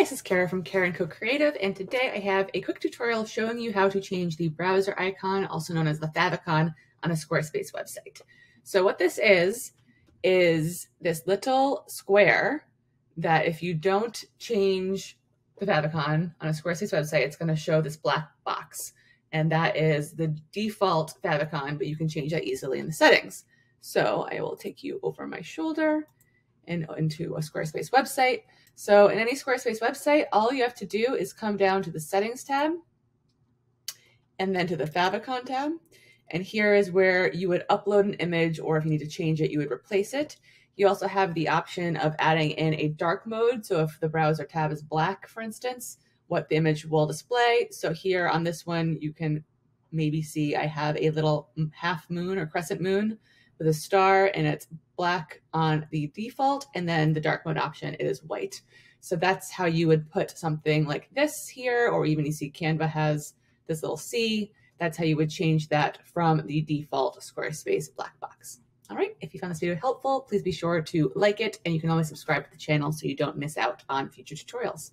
Hi, this is Kara from Kara & Co Creative, and today I have a quick tutorial showing you how to change the browser icon, also known as the favicon, on a Squarespace website. So what this is, is this little square that if you don't change the favicon on a Squarespace website, it's going to show this black box. And that is the default favicon, but you can change that easily in the settings. So I will take you over my shoulder and into a Squarespace website. So in any Squarespace website, all you have to do is come down to the settings tab and then to the favicon tab. And here is where you would upload an image, or if you need to change it, you would replace it. You also have the option of adding in a dark mode. So if the browser tab is black, for instance, what the image will display. So here on this one, you can maybe see I have a little mm, half moon or crescent moon with a star and it's black on the default. And then the dark mode option is white. So that's how you would put something like this here, or even you see Canva has this little C. That's how you would change that from the default Squarespace black box. All right, if you found this video helpful, please be sure to like it and you can always subscribe to the channel so you don't miss out on future tutorials.